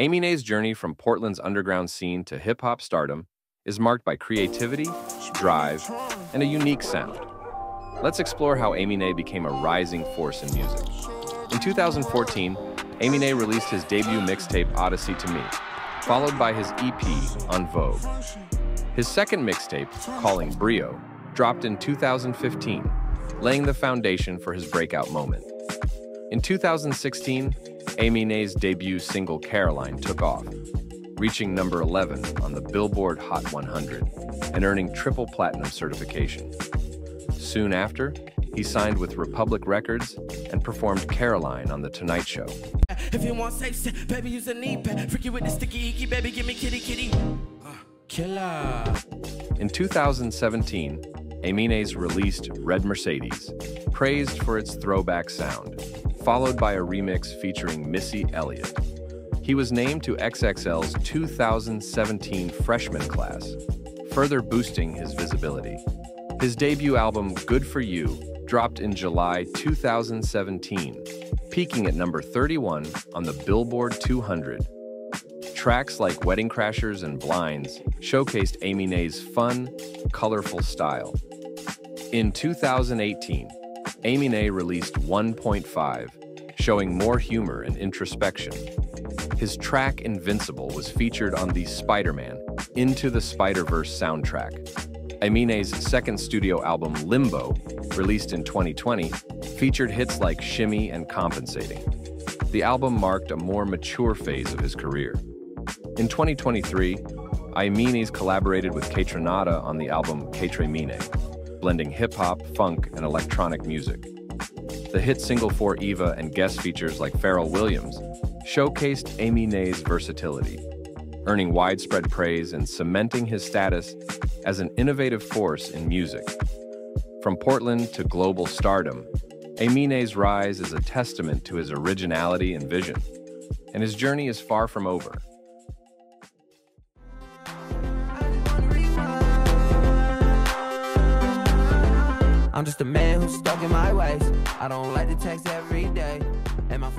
Aminé's journey from Portland's underground scene to hip hop stardom is marked by creativity, drive, and a unique sound. Let's explore how Aminé became a rising force in music. In 2014, Aminé released his debut mixtape Odyssey to Me, followed by his EP En Vogue. His second mixtape, Calling Brio, dropped in 2015, laying the foundation for his breakout moment. In 2016, Aminé's debut single Caroline took off, reaching number 11 on the Billboard Hot 100 and earning triple platinum certification. Soon after, he signed with Republic Records and performed Caroline on The Tonight Show. If you want safe, baby, use a knee pad. With the sticky icky, baby, give me kitty kitty. Uh, killer. In 2017, Aminé's released Red Mercedes, praised for its throwback sound, followed by a remix featuring Missy Elliott. He was named to XXL's 2017 freshman class, further boosting his visibility. His debut album, Good For You, dropped in July 2017, peaking at number 31 on the Billboard 200. Tracks like Wedding Crashers and Blinds showcased Aminé's fun, colorful style. In 2018, Aminé released 1.5, showing more humor and introspection. His track Invincible was featured on the Spider-Man Into the Spider-Verse soundtrack, Aminé's second studio album, Limbo, released in 2020, featured hits like Shimmy and Compensating. The album marked a more mature phase of his career. In 2023, Aminé's collaborated with Kaytranada on the album Kaytraminé, blending hip-hop, funk, and electronic music. The hit single 4EVA and guest features like Pharrell Williams showcased Aminé's versatility, earning widespread praise and cementing his status as an innovative force in music. From Portland to global stardom, Aminé's rise is a testament to his originality and vision, and his journey is far from over. Just a man who's stuck in my ways. I don't like to text every day. And my